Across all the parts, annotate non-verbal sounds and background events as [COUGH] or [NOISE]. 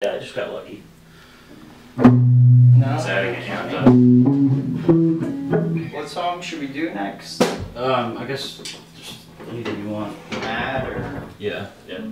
Yeah, I just got lucky. No. It's adding a hand up. What song should we do next? Um, I guess just anything you want. Mad or? Yeah. Yeah.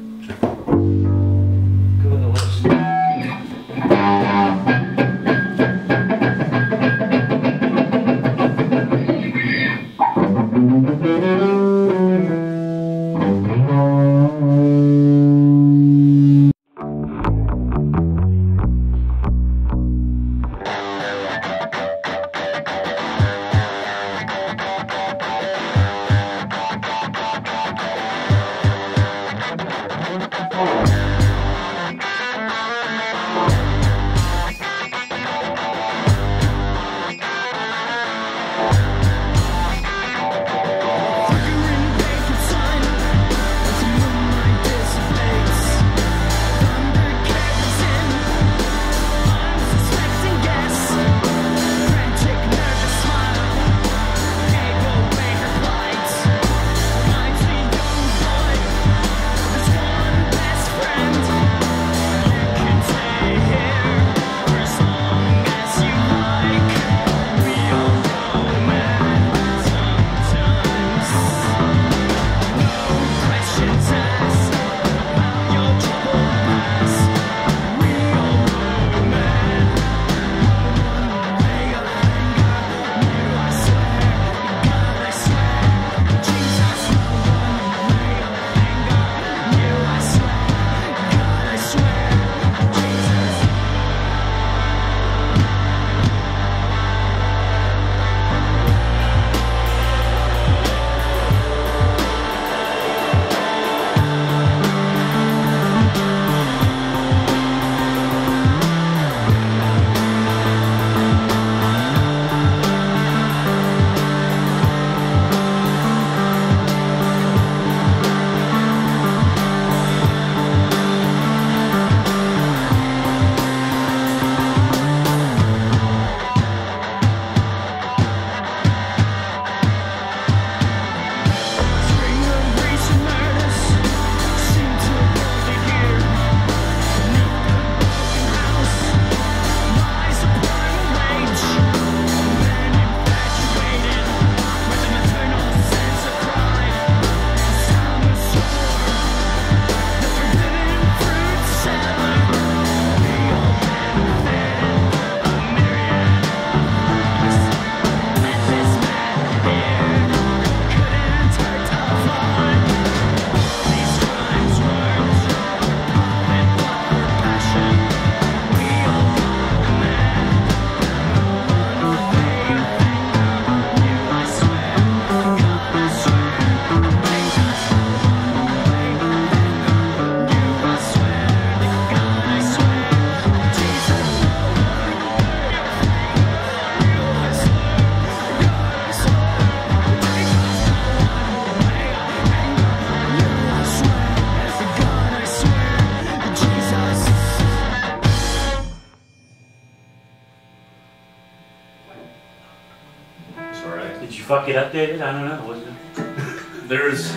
Did you fuck it up, updated? I don't know. Wasn't it? [LAUGHS] There's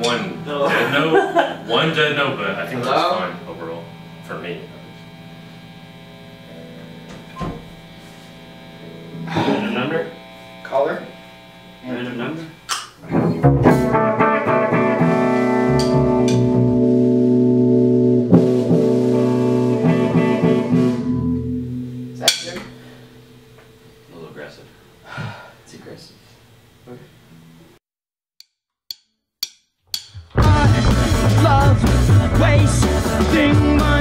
one No. dead note, one dead note, but I think Hello? that's fine overall for me. Wasting my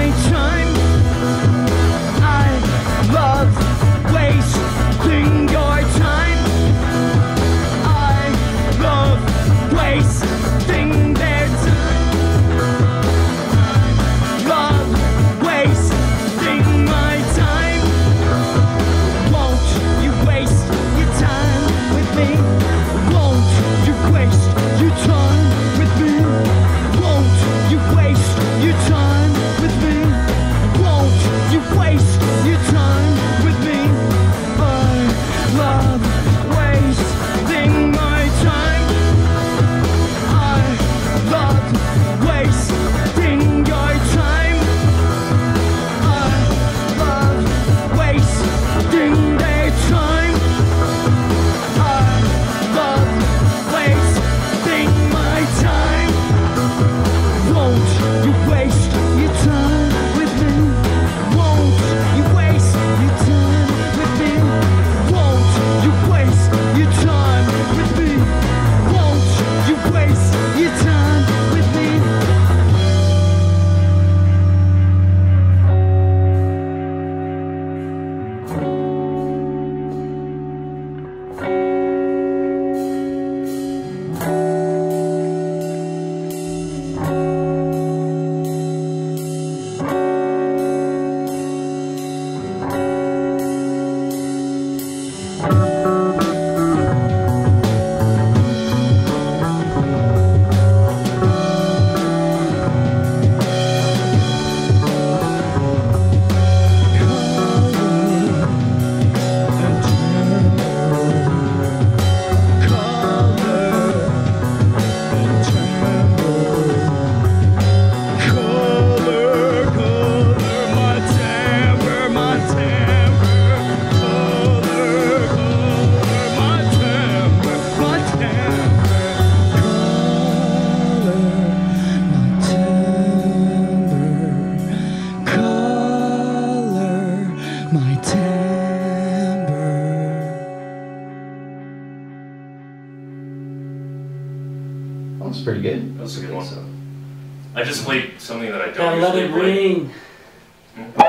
pretty good. That was a good one. So, I just played something that I don't Gotta let it play. ring. Hmm?